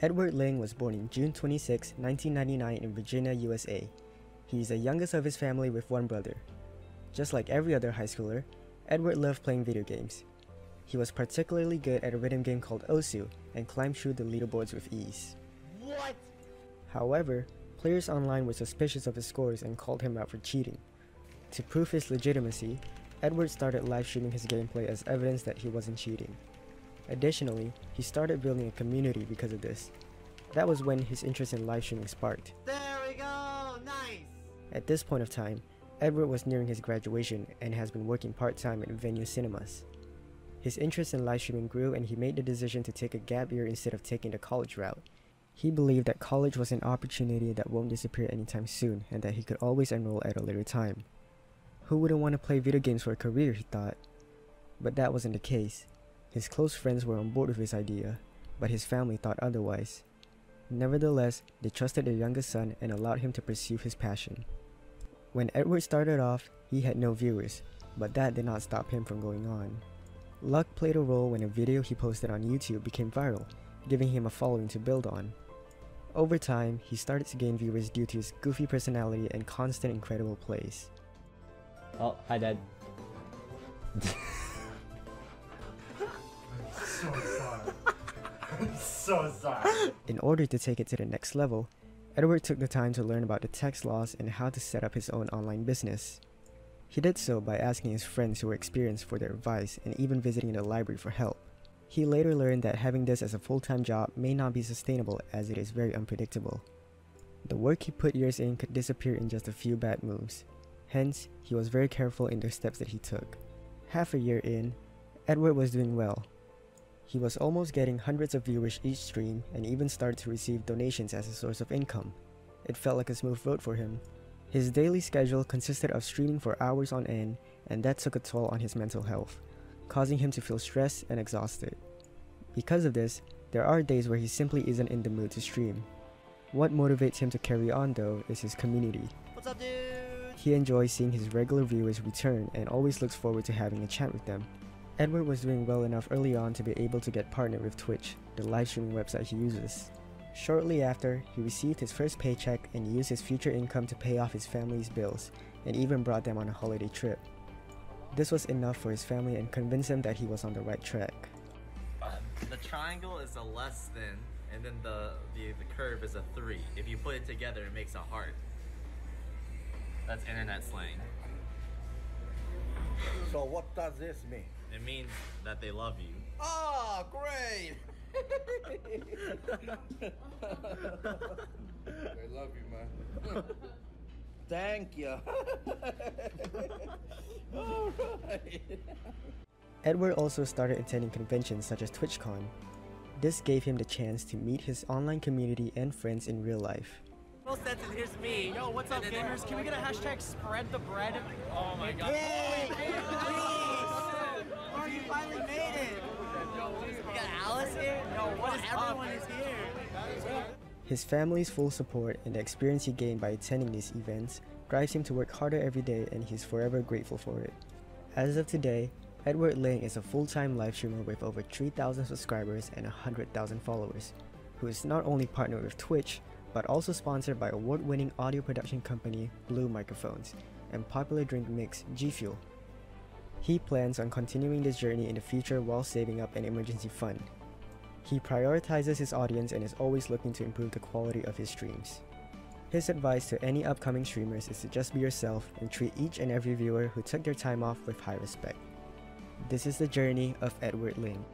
Edward Ling was born in June 26, 1999 in Virginia, USA. He is the youngest of his family with one brother. Just like every other high schooler, Edward loved playing video games. He was particularly good at a rhythm game called Osu and climbed through the leaderboards with ease. What? However, players online were suspicious of his scores and called him out for cheating. To prove his legitimacy, Edward started live streaming his gameplay as evidence that he wasn't cheating. Additionally, he started building a community because of this. That was when his interest in live streaming sparked. There we go! Nice! At this point of time, Edward was nearing his graduation and has been working part-time at Venue Cinemas. His interest in live streaming grew and he made the decision to take a gap year instead of taking the college route. He believed that college was an opportunity that won't disappear anytime soon and that he could always enroll at a later time. Who wouldn't want to play video games for a career, he thought. But that wasn't the case. His close friends were on board with his idea, but his family thought otherwise. Nevertheless, they trusted their youngest son and allowed him to pursue his passion. When Edward started off, he had no viewers, but that did not stop him from going on. Luck played a role when a video he posted on YouTube became viral, giving him a following to build on. Over time, he started to gain viewers due to his goofy personality and constant incredible plays. Oh, hi, Dad. so sorry. I'm so sorry. In order to take it to the next level, Edward took the time to learn about the tax laws and how to set up his own online business. He did so by asking his friends who were experienced for their advice and even visiting the library for help. He later learned that having this as a full-time job may not be sustainable as it is very unpredictable. The work he put years in could disappear in just a few bad moves. Hence, he was very careful in the steps that he took. Half a year in, Edward was doing well. He was almost getting hundreds of viewers each stream and even started to receive donations as a source of income. It felt like a smooth road for him. His daily schedule consisted of streaming for hours on end, and that took a toll on his mental health, causing him to feel stressed and exhausted. Because of this, there are days where he simply isn't in the mood to stream. What motivates him to carry on though is his community. What's up, dude? He enjoys seeing his regular viewers return and always looks forward to having a chat with them. Edward was doing well enough early on to be able to get partnered with Twitch, the live streaming website he uses. Shortly after, he received his first paycheck and used his future income to pay off his family's bills, and even brought them on a holiday trip. This was enough for his family and convinced him that he was on the right track. The triangle is a less than, and then the, the the curve is a three. If you put it together, it makes a heart. That's internet slang. So what does this mean? It means that they love you. Oh, great! I love you, man. Thank you. Alright. Edward also started attending conventions such as TwitchCon. This gave him the chance to meet his online community and friends in real life. No sense, and here's me. Yo, what's up, gamers? Can we get a hashtag spread the bread? Oh my god. Yay! Oh, you finally made it! You got Alice here? Yo, what is? Everyone is here. His family's full support and the experience he gained by attending these events drives him to work harder every day and he's forever grateful for it. As of today, Edward Ling is a full-time live streamer with over 3,000 subscribers and 100,000 followers, who is not only partnered with Twitch, but also sponsored by award-winning audio production company Blue Microphones and popular drink mix G Fuel. He plans on continuing this journey in the future while saving up an emergency fund. He prioritizes his audience and is always looking to improve the quality of his streams. His advice to any upcoming streamers is to just be yourself and treat each and every viewer who took their time off with high respect. This is the journey of Edward Ling.